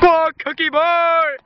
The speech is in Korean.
꽉! 흑기볼!